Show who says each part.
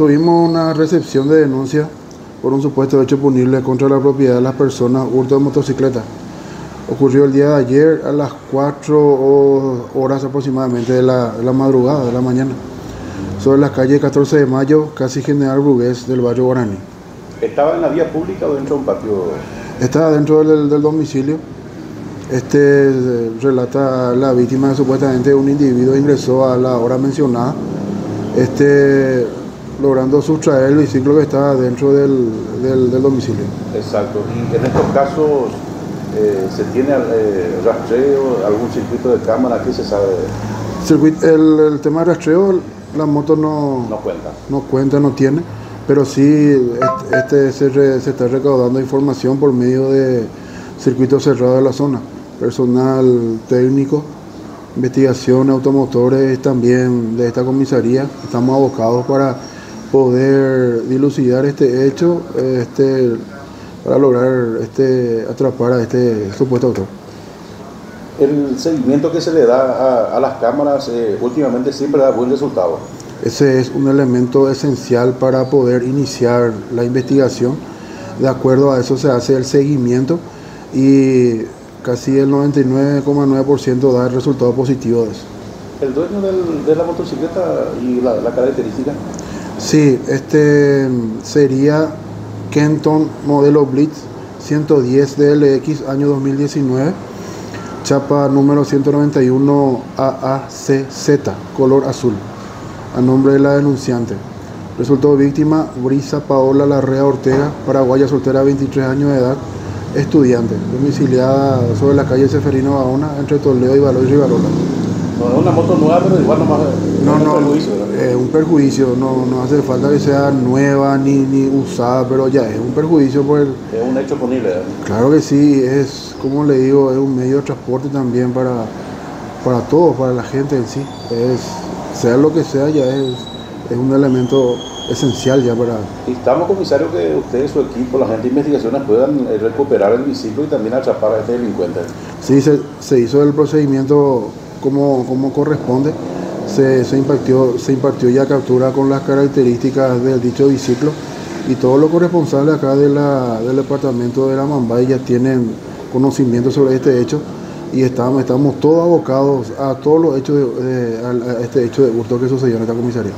Speaker 1: tuvimos una recepción de denuncia por un supuesto hecho punible contra la propiedad de las personas hurto de motocicleta. Ocurrió el día de ayer a las 4 horas aproximadamente de la, de la madrugada, de la mañana, sobre la calle 14 de Mayo, casi General Brugués del barrio Guaraní.
Speaker 2: ¿Estaba en la vía pública o dentro de un patio?
Speaker 1: Estaba dentro del, del domicilio. Este eh, relata la víctima supuestamente un individuo ingresó a la hora mencionada, este, logrando sustraer el biciclo que estaba dentro del, del- del domicilio.
Speaker 2: Exacto. Y en estos casos eh, se tiene eh, rastreo, algún circuito de cámara, ¿qué se sabe?
Speaker 1: Circuit- el, el tema de rastreo, la moto no,
Speaker 2: No cuenta.
Speaker 1: no cuenta, no tiene, pero sí este, este se, re- se está recaudando información por medio de circuitos cerrados de la zona. Personal técnico, investigación, automotores también de esta comisaría. Estamos abocados para poder dilucidar este hecho, este, para lograr este, atrapar a este supuesto autor.
Speaker 2: El seguimiento que se le da a, a las cámaras eh, últimamente siempre da buen resultado.
Speaker 1: Ese es un elemento esencial para poder iniciar la investigación. De acuerdo a eso se hace el seguimiento y casi el 99,9% da el resultado positivo de eso.
Speaker 2: El dueño de la motocicleta y la, característica,
Speaker 1: Sí, este mm, sería Kenton modelo Blitz 110 DLX año 2019, chapa número 191 AACZ, color azul, a nombre de la denunciante. Resultó víctima Brisa Paola Larrea Ortega, paraguaya soltera, 23 años de edad, estudiante, domiciliada sobre la calle Seferino Gaona, entre Toledo y Valor y Rivarola.
Speaker 2: No es una moto nueva, pero igual nomás
Speaker 1: No,
Speaker 2: un
Speaker 1: no,
Speaker 2: perjuicio, ¿verdad?
Speaker 1: es un perjuicio, no, no hace falta que sea nueva ni, ni usada, pero ya es un perjuicio por el...
Speaker 2: es un hecho punible. ¿verdad?
Speaker 1: Claro que sí, es, como le digo, es un medio de transporte también para, para todos, para la gente en sí. Es, sea lo que sea, ya es, es un elemento esencial ya para...
Speaker 2: Estamos, comisario, que usted y su equipo, la gente de investigaciones, puedan eh, recuperar el biciclo y también atrapar a este delincuente.
Speaker 1: Sí, se, se hizo el procedimiento como, como corresponde, se, se, impartió, se impartió ya captura con las características del dicho biciclo y todos los corresponsables acá de del departamento de la Mambay ya tienen conocimiento sobre este hecho y estamos, estamos todos abocados a todos los hechos de, a este hecho de hurto que sucedió en esta comisaría.